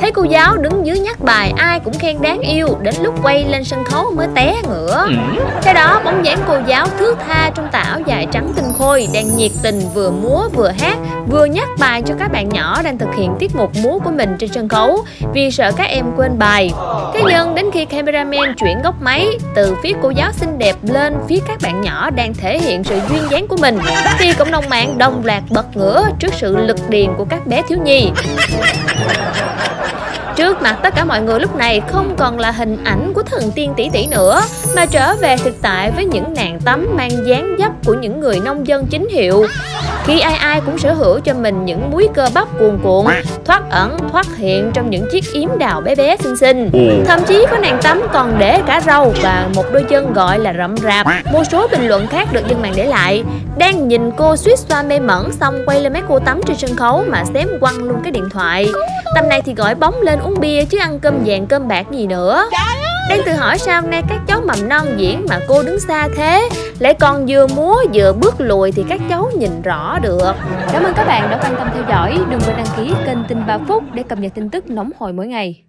Thấy cô giáo đứng dưới nhắc bài ai cũng khen đáng yêu Đến lúc quay lên sân khấu mới té ngửa. Theo đó bóng dáng cô giáo thước tha trong tà áo dài trắng tinh khôi Đang nhiệt tình vừa múa vừa hát Vừa nhắc bài cho các bạn nhỏ đang thực hiện tiết mục múa của mình trên sân khấu. Vì sợ các em quên bài. Thế nhưng đến khi cameraman chuyển góc máy Từ phía cô giáo xinh đẹp lên phía các bạn nhỏ đang thể hiện sự duyên dáng của mình Thì cộng đồng mạng đồng loạt bật ngửa trước sự lực điền của các bé thiếu nhi Trước mặt tất cả mọi người lúc này không còn là hình ảnh của thần tiên tỷ tỷ nữa Mà trở về thực tại với những nàng tắm mang dáng dấp của những người nông dân chính hiệu. Khi ai ai cũng sở hữu cho mình những múi cơ bắp cuồn cuộn Thoát ẩn, thoát hiện trong những chiếc yếm đào bé bé xinh xinh. Thậm chí có nàng tắm còn để cả râu và một đôi chân gọi là rậm rạp. Một số bình luận khác được dân mạng để lại Đang nhìn cô suýt xoa mê mẩn xong quay lên mấy cô tắm trên sân khấu mà xém quăng luôn cái điện thoại. Tầm này thì gọi bóng lên uống bia chứ ăn cơm vàng cơm bạc gì nữa. Đang tự hỏi sao nay các cháu mầm non diễn mà cô đứng xa thế? Lại còn vừa múa vừa bước lùi thì các cháu nhìn rõ được. Cảm ơn các bạn đã quan tâm theo dõi. Đừng quên đăng ký kênh Tin 3 Phút để cập nhật tin tức nóng hồi mỗi ngày